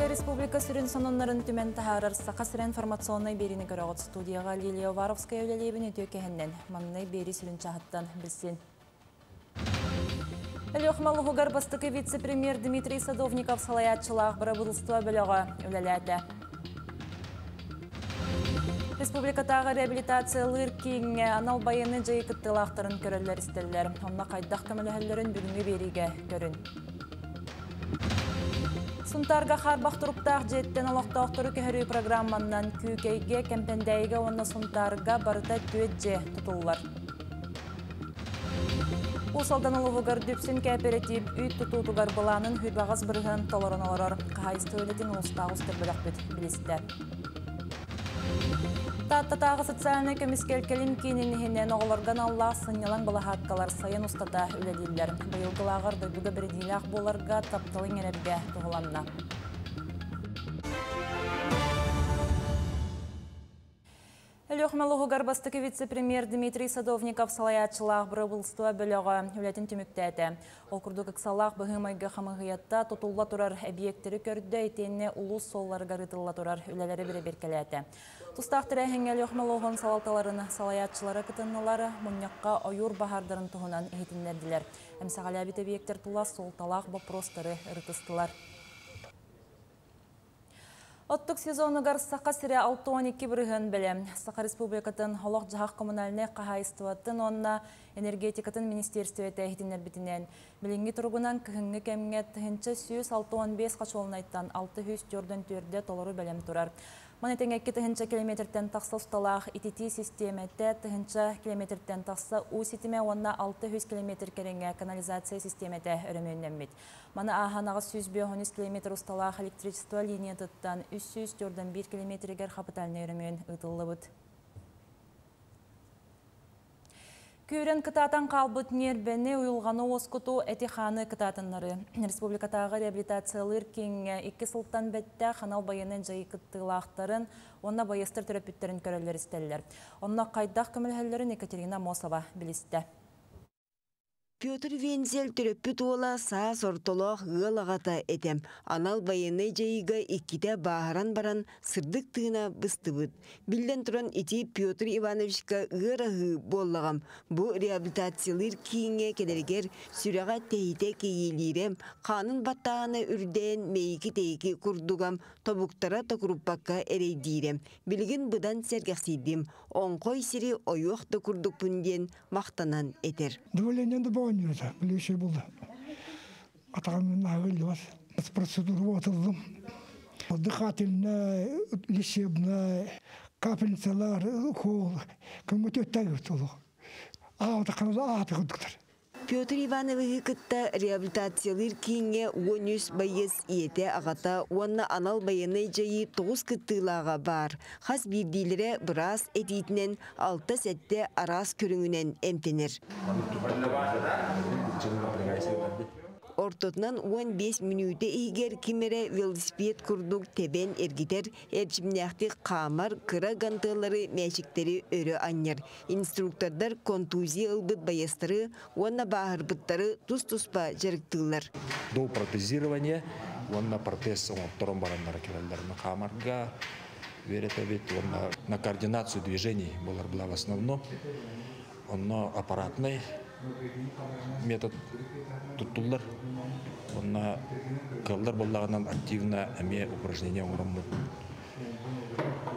Республика сүрін сононларын түмен тахарар сақа информационный беріні көріғыт студияға Лилия Варовская өлелебін өте кәхіннен. Маннай бері сүрін чағыттан. Әлеқмалығығар бастықы вице-премьер Дмитрий Садовников салаятчылақ бірі бұдылстыва біліға өлеләді. Республикатағы реабилитациялыр кейінге анал байыны жайы күттілақтарын көрілер істелілер. Онна қайдақ көміліхелерін бүгінгі беріге көрін. Сунтарға харбақ тұрыптақ жеттен олықтақтыры көхірі программаннан күйкейге, кемпендейге, онна сунтарға барыта түйет же тұтылылар. Усалдан ұлығығыр дүпсін кооператив үйт тұтутуғар бұланын хүлбағыз бірген толырын оларар қағайысты өлетін ұлыстағыстыр білік біт білісті. Таттатағы социальный көміскелкелін кейненігінен оғыларған Аллах сынялан балахаққалар сайын ұстата үлелейлер. Бұйылғылағыр дойдуға бірдейлақ боларға таптылың әрерге тұғыланна. Әлеқмалығы гарбастықы вице-премьер Дмитрий Садовников салаятчылақ бір бұлыстуа бөліға үлетін түміктәді. Ол күрді салақ бұғымайғы қамығыятта тұтулла тұрар объекттері көрді етеніне ұлыс соллары ғарытылла тұрар үлелері бірі беркеләді. Тұстақтыры әңгел өқмалығын салалталарын салаятчылары кытыннылары мұньяққа ойур бағардарын тұғынан ехетіндерділер. Әмсағаля бит объекттер тұла сол талақ бопростары ұртыстылар. Оттық сезоны ғар Сақа сірі 6-12 бірігін білем. Сақа Республикатын Холоқ жағақ коммунальны қағайыстываттын онына энергетикатын министерстветі әйтінер бітінен. Білінгі тұрғынан кіхінгі кәмгет түхінші 615 қачуылнайттан 604 түрде толыру бәлем тұрар. Манетен әкке тұхынша километрден тақса ұсталақ итити системеті тұхынша километрден тақса у сетіме онна 600 километр керенге канализация системеті өріменненмет. Мана ағанағы 100 километр ұсталақ электричество линия тұттан 304 километргер қапыталыны өрімен ұтылы бұд. Күйрен кытатан қалбыт нербені ұйылғаны оскуту әтиханы кытатынлары. Республикатағы реабилитациялыр кеңе 2 сылттан бәтті қанал байының жайы кыттылақтарын, онна байыстыр терапевттерін көрелер істелілер. Онна қайдақ көмілхелерін Екатерина Мосова білісті. Петр Вензел түрөппү туола саа сортолоох ыалагата этем. Анал байыны жайыга икките бааһаран баран сырдык тыына быстыбыт. Билден туран ити Петр Ивановичка ыарахы боллагам. Бу реабилитациялыр кийинге келергер сүрәға тейте кейилирем. Қанын баттағаны үрден мейки тейки курдугам тобуктара токуруппакка эрейдирем. Билген бұдан сәргәксидим. Онқой сири ойуақта курдук пүнден мақтанан этер. Ойнады білеші болды атағанмен ағылы бар процедура отылдым дыхательная лечебная капельницалар кол көмөтөттәг толу аата канада аата кудуктар Петр Иванович кытта реабилитациялыр кийинге онюс байыз иете агата уанна анал байыны жайы тоғыз кыттылаға бар. Хас бирдилері біраз этитінен алты сәтте арас көріңінен эмтенер. Ортотнан 15 минуты игер кимере велосипед курдук тебен эргитер эрчимняхти камар кыра гантылары мәшіктері өрі аннер. Инструктордар контузия ылбыт баястыры, онна баһырбыттары тус-туспа жарыктылар. До протезирования, онна протез оңотторон бараннары келелерін камарга, онна на координацию движений болар была в основном. Онно аппаратный метод туттулар. Онна кылдар боллагынан активно эме упражнение ураммут.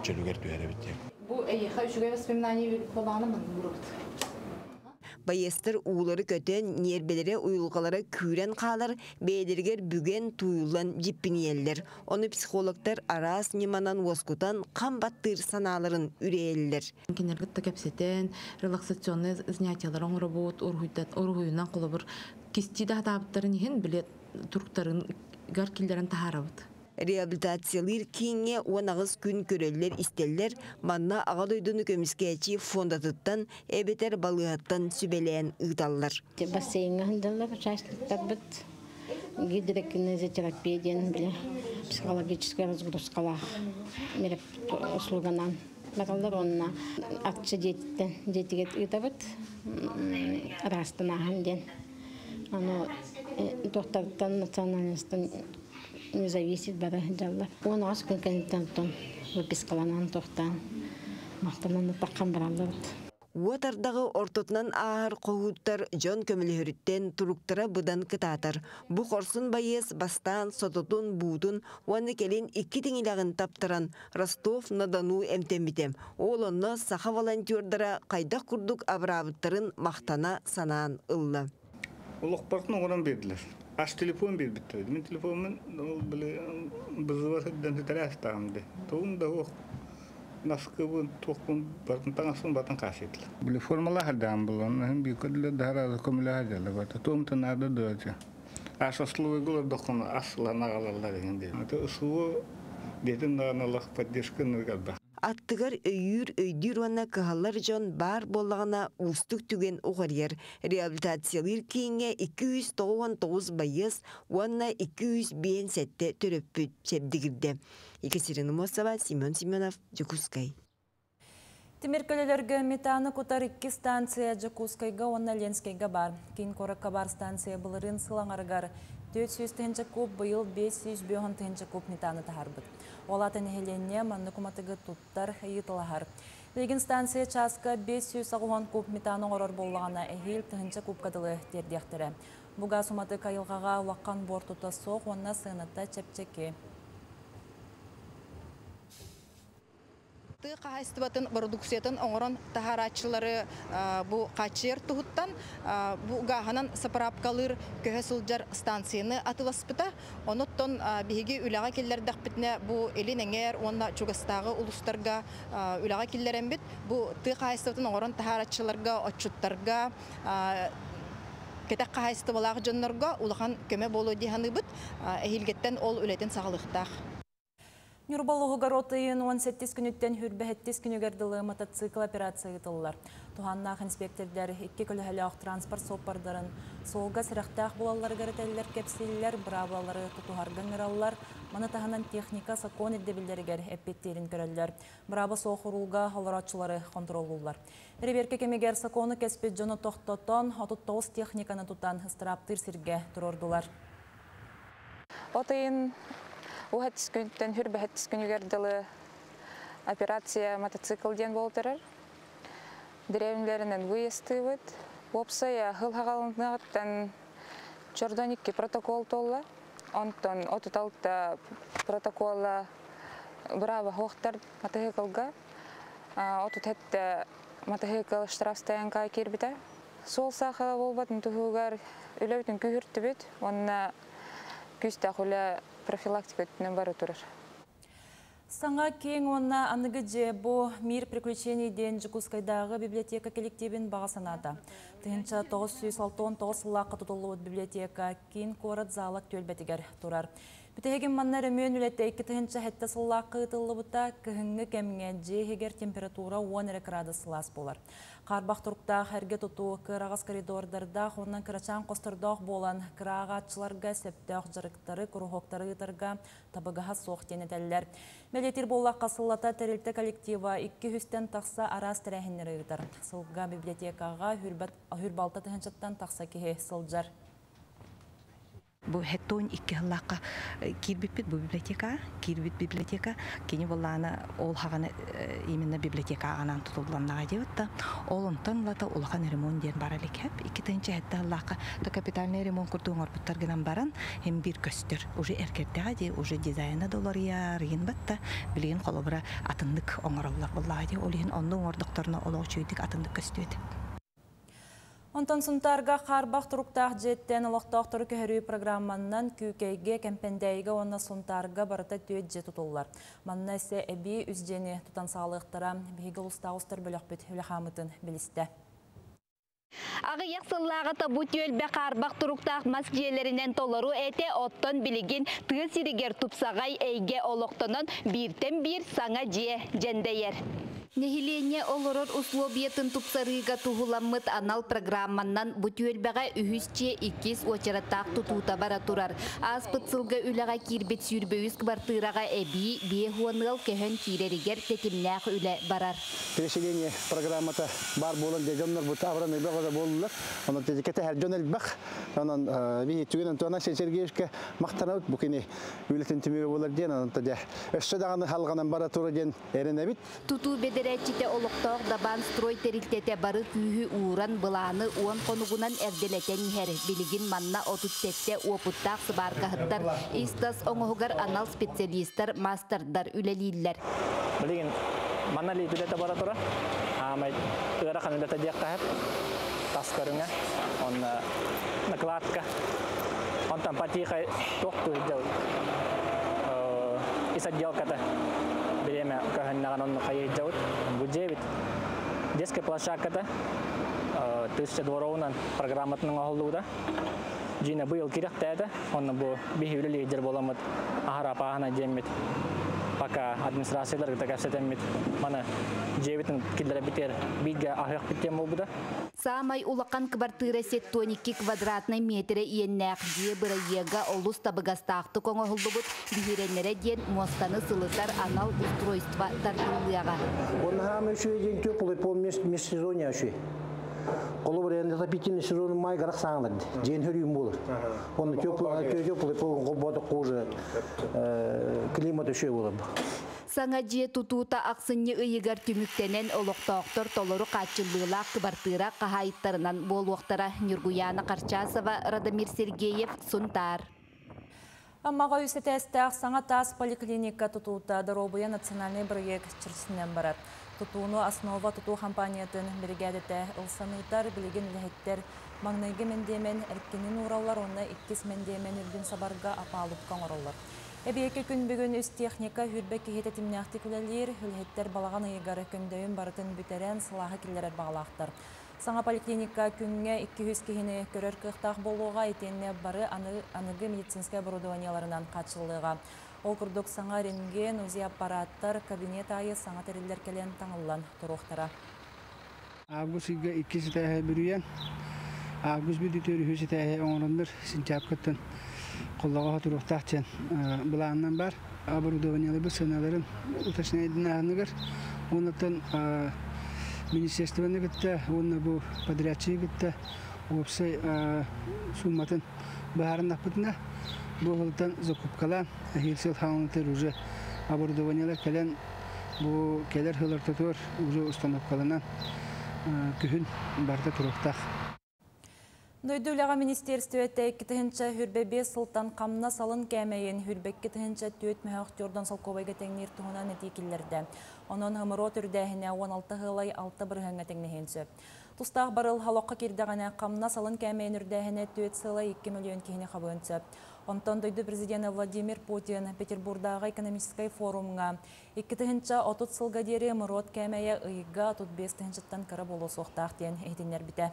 Чөлүгер түһәрәбит. Бу эйха үшүгө воспоминание. Байестыр уулары көтен нербелері уйылғалары күрен қалар бейдергер бүген туюлан жиппиниеллер. Оны психологтар арас неманан оскутан қамбаттыр саналарын үрейеллер. Кенергітті кәпсетен, релаксационный занятиялар орғуынан қолы бір кисти да табыттарын ехен білет турктарын гаркилдерін тахарабыд. Реабилитациялыр кейінге онағыз күн көрелер истеллер манна аға дойдыны көміскәчі фондатыттан әбетер балығаттан сүбелән ұйталылар. Бассейнға хындалар, частлықтар бұд. Гидрокинезотерапияден біле психологическая разгрузкалах мереп услуганан. Бакалдар онна акча деттен, деттігет ұйтабыд, растын ағын ден. Ано доктортан национальностан не зависит бары жаллар. Он ас күн кенттен тон выпискаланан тохтан. Мақтанан таққан баралар. Уотардағы ортотунан ағар қоғуттар жон көмілігіріттен туруктара бұдан кытатар. Бұ қорсын байыз бастан, сототун, буутун, уаны келин икки теңілағын таптыран Ростов надану эмтембитем. Ол онно саха волонтердара қайдақ күрдік абырабыттарын мақтана санаан ылла. Улуқпартын оңыран берділер. Аш телефон бербітті. Мен телефонмен ол біле бұзывар хыддан хыдары астағымды. Тоғын да оқ наскы батын қасетлі. Біле формала оны бі көділі дара көмілі хадалы баты. Тоғын тынады дөте. Аш ословы ғылар доқын асыла нағалалар дегенде. Это ұсуы детін нағаналақ поддержка. Аттыгар өйүр өйдүр уанна кыһаллар жон бар боллағына устук түген уғарьер. Реабилитациялыр кейінге 299 байыз, уанна 200 бейін сәтте төрөппүт сәбдігірді. Екатерина Мосова, Семен Семенов, Жукускай. Тимиркөлелерге метаны кутар 2 станция Жакускайга, онна Ленскайга бар. Кейін коракка бар станция бұлырын сылаңарғар. 400 тенче куб быйыл 500 бөһөн тенче куб метаны тахарбыт. Олатын эхеленне манны куматыгы туттар йытылахар. Леген станция часка 500 ағуан куб метаны орор боллағана эхил тенче куб кадылы тердияқтыры. Буга суматы кайылғаға ваққан бортута соқ, онна сынатта чепчеке. Ты қағайстыбатын продукциятын оңырын тахарачылары бу қачер тұхыттан бу ғағанан сапарапкалыр көһе сылжар станцияны атыласпыта. Оноттон биһиги үләға келлердәк битне бу элин эңер онна чугастагы улустарга үләға келлерен бит. Бу ты қағайстыбатын оңырын тахарачыларга, отчуттарга кетек қағайстыбалағы жоннорга улахан болу диханы. Эхилгеттен ол үлетен сағылықтақ. Нюрбалуғы гаротыйын 17 күніттен хүрбәхеттес күнігерділі мотоцикл операция етілілер. Туханнақ инспектордар екі көліхәліғ транспорт соппардарын солға сірақтақ болалар гәрітәлілер кепсилілер, бравалары тұтуғарған ғыралылар, маны тағынан техника сакон еддебілдерігер әппеттерін көрәлілер. Брава соғырулға халыратчылары контролулар. Реберке кемегер саконы кәспет жоны тоқтотон, 39 техниканы тұтан ыстыраптыр сірге тұрордулар. Отайын Уһаттис күнтен хүр бәһәттис күнүгәрдылы операция мотоцикл ден болтырыр. Древнелеринен выездывыт. Опсая хыл хагалыннагыттан чордоникки протокол толла. Онтон отуталта протокола браво хохтар мотоциклга. Отут хетте мотоцикл штрафстаянка кирбите. Сол сахала болбатын туһугар үлөйтүн күһүртүбүт. Онна күстә хуле профилактика өтінен бары тұрыр. Саңа кең онна анығы же бұ мир приключений ден Жукускайдағы библиотека коллективін баға санады. Тыгынча 969 сылаққа тұтылуыд библиотека кейін корат залақ төлбәтігер тұрар. Бүтеген маннар өмөн үлетті 2 тыгынча хәтті сылаққа ұтылы бұта кіхіңгі кәміңе же температура 10 градус сылас болар. Қарбақ тұрықта әрге тұту кырағас коридордарда оннан кырачан қостырдақ болан кырағатчыларға септақ жарықтары күрухоқтары ұтырға табығаға соқтен етәлілер. Мәлетір болақ қасылата тәрілті коллектива 200-тен тақса арас тәрәхінлері ұтыр. Сылға библиотекаға хүрбалта тұхыншыттан тақса кеге сылжар. Бу хеттон икки хыллааққа кирбиппит бу библиотека, кирбит библиотека, кини боллана ол хагана именно библиотека аганан тутулланнага дебитта. Ол онтон лата улахан ремонт ден бар элек хеп. Икки тенче хетта хыллааққа да капитальный ремонт курдуңор буттаргынан баран хем бир көстөр. Уже эркердега де уже дизайна доллар я рин батта билген колобра атындык оңороллар боллага де. Олин онның ордокторуна олоочуйдик атындык көстөйт. Онтон сунтарға қарбақ тұруқтақ жеттен ұлықтақ тұры көхірі программаннан күйкейге кәмпендейге онна сунтарға барыта түйет же тұтулар. Манна әсе әбі үзжені тұтан сағылықтара бейгі ұстағыстар бөліқ бүт үліхамытын білісті. Ағы яқсыллағы табу түйелбе қарбақ тұруқтақ масжелерінен толыру әте оттон білігін тығы сирігер тұпсағай әйге олықтонын біртен бір саңа же жендейер. Нехилене олорор условиятын тупсарыга туһуламмыт анал программаннан бутүөлбäгä үһүсче иккис очараттаах тутуута бара турар. Аспыт сылга үлэҕэ киирбит сүүрбөйүс кыбартыырага эби бие хуаныал көһөн кииреригер тетимнээх үлэ барар. Переселение программата бар болан дежоннор бут абран бегода болулар. Оны тезекете her жон элбах. Онан би түген Антона Сергеевичке мактанабыт бу кини үлетен түмөбө болар ден. Онан таja өссө даганы халганан бара тура ден эренебит. Тутуу бедеречите олоктоох дабан строй терилтете бары күүһү ууран былааны уон конугунан эрделетен ихер билигин манна отуттетте уопуттаах сыбааркаһыттар истас оҥоһугар анал специалисттар мастердар үлелииллер Билигин манна ли түлете бара тура. Амай ыра хан үлете диэк тахып. Таскарыңа. Он накладка. Он там патиха тоқту идел. Из Береме каханнаган он хай идел. Буджевит. Детская площадката. Тысяча дворовынан программатының ахылдууда. Жина быйыл кирек тәді. Оны бу бихи лидер боламыт. Ахара пахана жеммит. Пока администрациялар так әсетеммит. Мана жебитин киллере битер. Биге ахык биттем болбуда. Самай улакан квартира сеттоникки квадратный метре иеннәк дие бырайега олус табыгастақты коңоһулдубут бихиреннере ден мостаны сылытар анал устройства тартылыяга. Он хам еще день теплый по межсезонье еще. Колу бір енді запитинный сезон май гарақ саңлады. Жен хөрүйім болыр. Он теплый теплый по гоботы кожа климат еще болыр. Саңа же тутуута аксынны ыйыгар түмүктенен олоктооктор толору качыллыылаак кыбартыыра кахайыттарынан болуоктара Нюргуяна Карчасова, Радомир Сергеев, Сунтар. Аммаға үсетәстәқ саңа тас поликлиника тутуута Доробуя национальный проект чырсынен барат. Тутууну основа тутуу компаниятын бригадете ылсаныйтар билеген үлэхеттер маңнайғы мендемен әркенін ураллар онна иккис мендемен үрдін сабарға апалып қаңыроллар. Эбиеке күн бүгін үс техника хүрбе кехете тимнәхти күләлер, үлхеттер балаған ыйгары көндөйін барытын бүтерен сылағы келлерер бағалақтар. Саңа поликлиника күнге 200 кехіне көрер кықтақ болуға етенне бары анығы медицинская оборудованияларынан қатшылыға. Ол күрдік саңа рентген, узи аппараттар, кабинет айы саңа терілдер келен таңылан тұруқтара. Август иге иккisi тәһә бүрүян. Август биди төрү хүсі тәһә оңорындыр сентябрь кыттын. Коллага туруктахчан буланнан бар. Оборудованиялы бу сыналарын уточнайдын аныгыр. Онотон министерствоны гитте, онна бу подрядчик гитте. Опсай сумматын баарын апытна. Закупкалан хилсел хаунтер уже оборудованиялар келен бу келер хылартатор уже установкаланан күхін барда туруктах. Дойдулаға министерствөте кітігінші хүрбебе сылтан қамна салын кәмейін хүрбек кітігінші төт мәхақ Жордан Салковайға тәңнер тұғына нәтекелерді. Онын ғымыро түрдәхіне 16 ғылай 6 бірғанға тәңнеген сөп. Барыл халыққа кердіғана қамна салын кәмейін үрдәхіне төт сылай 2 миллион кейіне қабығын сөп. Онтон дойду президент Владимир Путин Петербурдағы экономическай форумға. Иккітігінші отут сылға дері мұрот кәмейі ұйға отут бестігіншіттен кірі болу соқтақ ден ейтінер біті.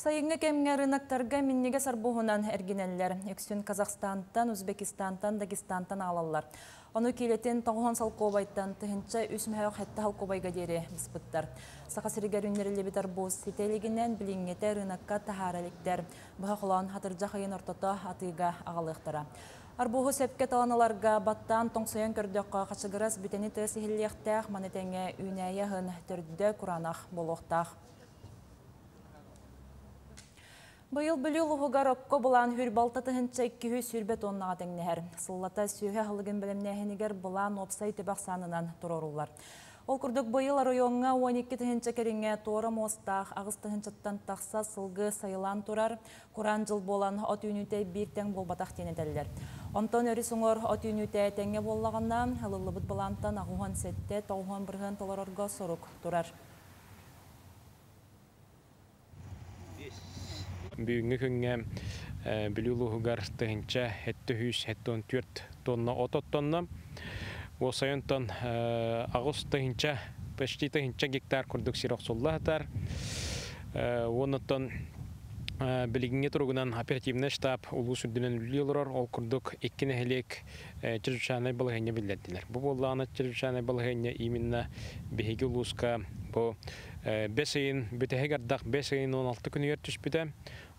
Сайыңы кемге рыноктарға миннеге сарбуғынан әргенелер. Өксін Казахстантан, Өзбекистантан, Дагестантан алалар. Оны келетін тоңған салқобайттан тұхынша үсмәйі қәтті халқобайға дері біспіттар. Сақасырігер үнерілі бітар боз сетелігінен біліңгеті рынокқа тахараліктер. Бұға құлан хатыржа қайын ортата атыға ағалықтара. Арбуғы сөпке таланаларға баттан тоңсайын көрдіққа қашығырас бүтені тәсігіліқтәқ манетеңе үнәйіғын түрді құранақ болуқтақ. Бұйыл бүлі ұлығығар өккі бұлан хүр балта тұхынша 200 сүрбе тоннаға тәңнәр. Сыллата сүйе халығын білімнәхінігер бұлан опсай төбақ санынан тұрорулар. Ол күрдік бұйыл районға 12 тұхынша керіңе торы мостақ, ағыз тұхыншаттан тақса сылғы сайылан тұрар, құран жыл болан от үйніте бір тәң болбатақ тенетелдер. Онтон өрі сұңыр от үйніте тәңе боллағаннан, ғылылы бұд бұлантан ағуған сәтте тоғуан бірген толарорға сұрық тұрар. Бүгүнгү күнгө билүүлугар тыгынча хетте хүс хеттон түрт тонна ототтонна осайонтон агус тыгынча почти тыгынча гектар курдук сирок суллатар онотон билигинге оперативный штаб улуу ол курдук иккине хелек чирчанай балыгыня билдилер. Бу болланы чирчанай балыгыня именно биһиги улууска бу бесейин бүтехегардак бесейин 16 күнүгер түспүтэ.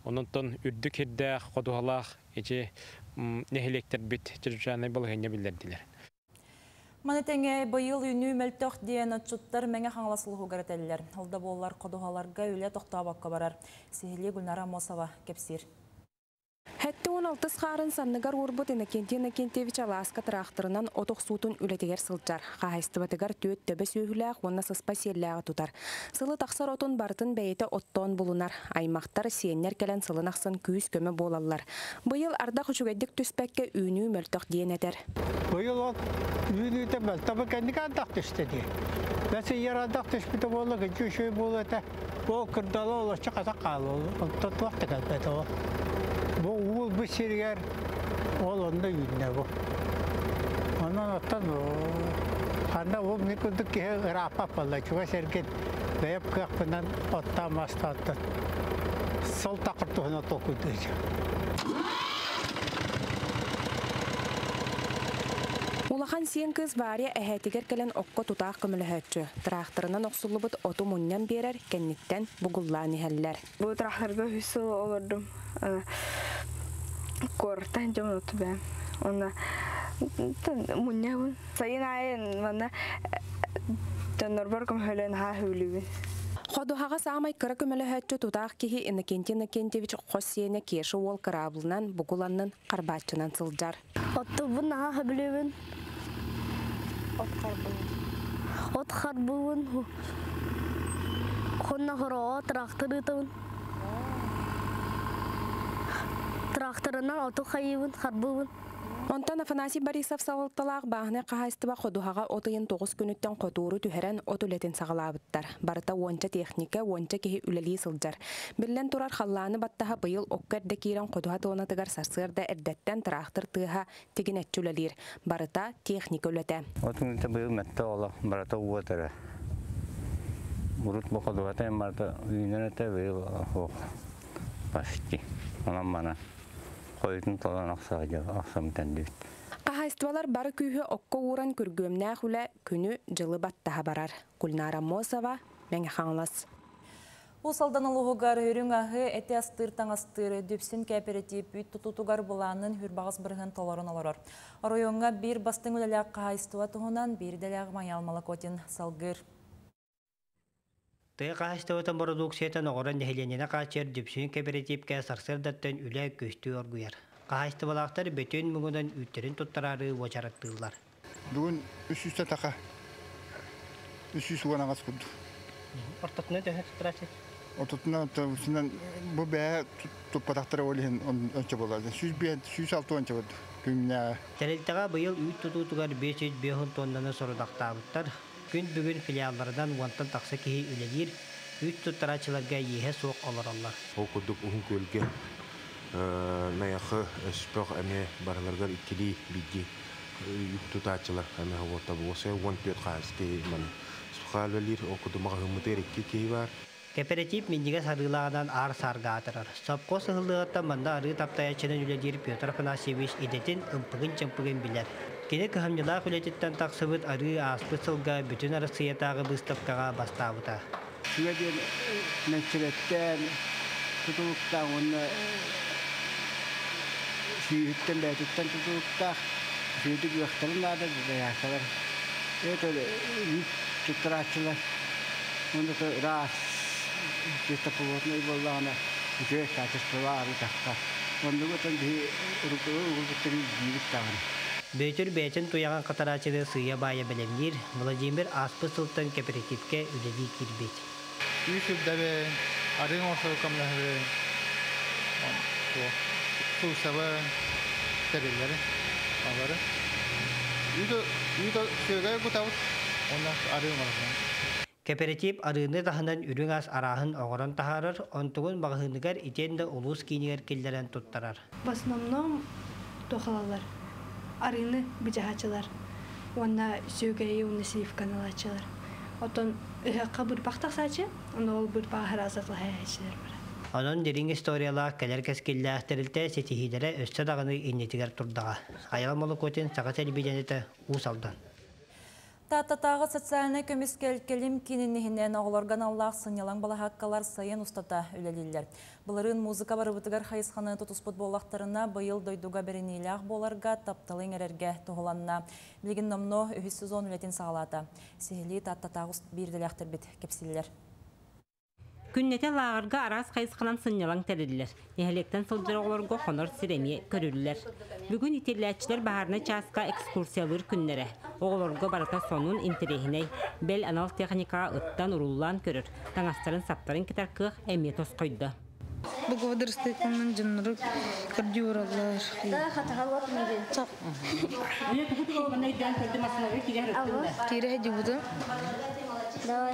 Ононтон үрдүк хирдэх кодугалах эче нехелектер бит чирчанай балыгыня билдилер. Манетеңе байыл үні мәлтөк дейін отчуттар мәңе қаңласылығы ғаретелілер. Олда болар қодуғаларға үлі тоқтабаққа барар. Сехиле Гүлнара Мосова кепсир. 16 қарын санныгар урбут Иннокентий Иннокентьевич Аласка тракторынан отоқ суутун үлетегер сылджар. Қағайстыбатыгар төт төбі сүйгіләқ, онна сыспа селләғы тутар. Сылы тақсар отун бартын бәйеті оттон булунар. Аймақтар сиеннер кәлән сылын ақсын күйіс көмі болалар. Бұйыл ардақ үшігәдік түспәкке үйіні мөлтіқ дейін әдер. Бұйыл от үйіні тәбәл, табы кәндік ардақ түсті де. Бәсі ер ардақ түспіті болы, күнчі үші болы әті. Ол күрдалы олы чықаса қалы олы. Тот вақты кәлбәті ол. Бұл уыл бұл сергер ол онда үйіне бұл. Онан оттан Анда ол не күндік ырапа болла. Чуға серген бәйіп көқпінен отта мастаттын. Сол тақыр тұхына тоқуды. Улахан сен кыз вария әһәтигер кэлен окко тутаах көмөлөһөтчү. Тракторынан оксулубут оту муннян берер, кенниттен бугуллаан иһэллер. Бу тракторга хүсү олордум. Кортан жомот бе. Она муннябын. Сайын айын мана тонорбор ком хөлөн ха хүлүбүн. Ходуһаға саамай кыра көмөлөһөтчү тутаах киһи Иннокентий Иннокентьевич хосиене кеши уол кыраабылынан бугуланнан карбааччынан сылжар. Оттубун наха хөбүлүбүн. От харбуын. Хонна хоро трактор ытыбын. Тракторынан оту хайыбын, харбуын. Онтан Афанасий Борисов савылталаах баахны қахайстыба ходуһаға отыйын тоғыз күнүттен қотууру түһәрен от үлетін сағалабыттар. Барыта онча техника, онча кеһи үлелии сылжар. Биллен турар халлааны баттаха быйыл оккерде кирен ходуха тоонатыгар сарсыарда эрдеттен трактор тыыха тигинетчү үлелиир. Барыта техника. Онан мана. Койдун толан аксага жа аксам тәндүт. Қахайстывалар бары күйі окко ууран күргөмнәэх үле күнү жылы баттаха барар. Гүлнара Мосова, Мәңе Хаңлас. Усалдан олуғығар үрің ағы әте астыр таңастыр дөпсін кооператив үт тұтутугар боланын хүрбағыз бірғын толарын оларыр. Оройонға бір бастың үлеләк қағайстыва тұғынан бір дәләғ майалмалы котин салгыр. Тыйы қағыстыбытын продукциятын оғырын нәхіленіне қачыр дүпсін кооперативке сарсырдаттын үлі көсті оргуяр. Қағыстыбалақтар бөтен мүгінен үттерін тұттарары очараттылар. Бүгін үш үсті тақа. Үш үс уған ағас күрді. Төхі тұттырасы? Бұл бәе тұппатақтары олығын өнче болады. Сүз бен, сүз алты өнче болды. Күміне. Тәрелтіға бұйыл үйт тұтутуғар 500 бейхін тоннаны сұрудақтабыттар. Күн бүгін филиаллардан уантан тақса кеһи үлелер, үйт тұттарачыларға ехе соқ оларалар. Ол күрдік ұғын көлге наяқы өспөқ әме бараларғар иккили бидди үйт тұтачылар әме хавота болса, уан төт икки кей бар. Кооператив миндиге сарылағадан ар сарға атырар. Сапко сығылығытта манда ары таптаячының үлелер Петр Афанасьевич идетін ымпығын чымпығын білер. Кені кыхамнылақ үлететтен тақсыбыт ары аспы сылға бүтін арысыятағы выставкаға бастабыта. Шуға ден мәчіреттен, тұтылықта, оны сүйіттен бәйтіттен тұтылықта, сүйітік өқтірін ады, ясалар. Это чутырачылар. Оны раз, чистополотный боллағына, үше качестволары таққа. Онды көтін бей. Бөйтір бәйтін туяған қатарачылы сыя бая білемдер, Владимир Аспы Султан кооперативке үледі кирбет. Үйсіп дәбе, арың орсау камлахы, сусабы, тәрелері, алары. Үйді сөйгай бұтауыт, оннан арың орсау. Кооператив арыны тахынан үрің ас арахын оғыран тахарыр, онтуғын бағығынығар итенді улус кейінігер келдерен тұттарар. В основном тохалалар. Арыны бижахачылар. Онна сөйгәйі уны сифканалачылар. Отон ыхаққа бір бақтақ сачы, оны ол бір бағыр азатлы хайчылар бар. Онон дерин историялар келер кескилләхтерилте сетихидере өссө дагыны иннетигер турдага. Аял молокотин сага телевидениете усалдан. Таттатағы социальный көмескел келім кинінігінен оғылорган Аллах сынялан балахаққалар сайын ұстата үлелілер. Бұларын музыка барыбытыгар хайысқаны тұтыспыт болақтарына бұйыл дойдуға беренейлі боларға таптылың әрерге тұғыланна. Білген номно үхіз сезон үлетін сағалата. Сехили таттатағы бірділәқтір бит кепсілер. Күннете лағырға арас қайысқанан сыннялан тәрелілер. Нехелектен сылдыр оғылырға қонор сиреме көрілілер. Бүгін итерләтчілер бағарына часқа экскурсиялыр күннері. Оғылырға барата сонун интерехіней. Бел анал техникаға ыттан уруллан көрір. Таңастарын саптарын кетер кық әме тос қойды. Благодарствуйте, жыныры кардиоралар. Кире хеди буду. Давай,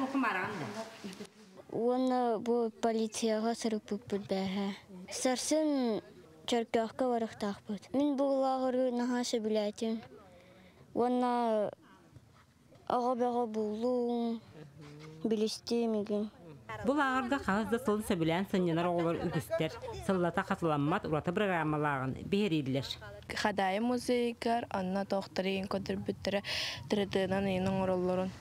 бұл құмараңды. Оны бу полицияға сырып бүппіт бәһә. Сарсын чаркахка варықтақпыт. Мен бұл лағыры нахашы біләтім. Оны аға бәға бұлу білістемеген. Бұл ағырға қағызды сылын сөбілән сыннянар оғылар үгістер. Сыллата қатыламмат ұраты программалағын бейірейділер. Хадайы музейкар, анна тоқтырын көдір бүттірі тірідінан енің оролларын.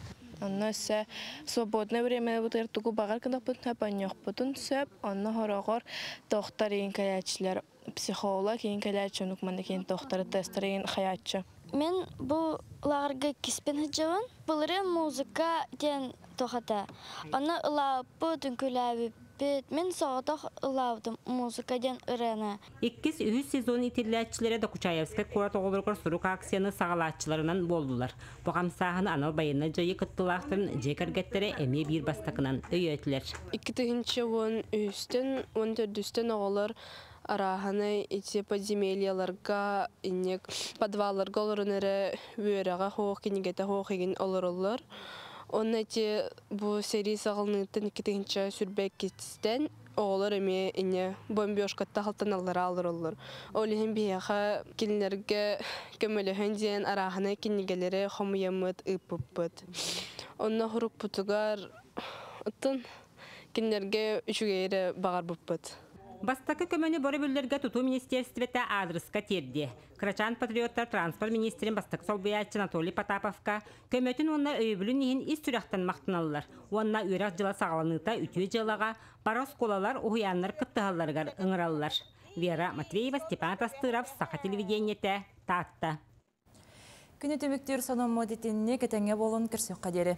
Анна өсі свободное время бұтыр тұғы бағар кіндақ бұтын әп аньоқ бұтын сөп, анна хорағыр тоқтарын каячылар. Психолог кейін каячы, нүкманды кейін тоқтары тестарын хаячы. Мен бұл лағырға киспен хыджавын. Бұлыры музыка ден тоқата. Аны ылапы дүнкіләбі бит. Мен соғатақ ылавдым музыка ден ырана. Иккис үһүс сезон итилләтчиләре да Кучаевская курат оғылырғыр сурук акцияны сағалатчыларынан болдулар. Бұғам сағын анал байына жайы кыттылақтырын жекергеттері әме бір бастақынан өйөтілер. Икки тыгынчы вон үстен, он төрдүстен оғылар араханы ити подземельяларга инек подвалларга хоох олороллор он эти бу серии сагылныктан икки тыгынча сүрбек кетстен оолор эме ине бомбежкатта халтаналлар алыроллор олиһин бияха кинилерге көмөлөһөн диэн араханы кинигелери хомуямыт ыппыппыт онно хурук путугар ыттын кинилерге үчүгейре багар буппыт Бастакы көмөні бөрі бүлдерге тұту министерствета адреска терді. Крачан патриоттар транспорт министрин бастакы солбиятчы Анатолий Потаповка көмөтін онна өйбілін ехін ис түряқтан мақтыналылар. Онна үйрақ жыла сағалыныта үтіе жылаға бара сколалар ұхуянлар кыттығаларғар ыңыралылар. Вера Матвеева, Степан Тастыров, Саха телевидениете, Татта. Күні төміктер соның модетінне кетенге болын қадері.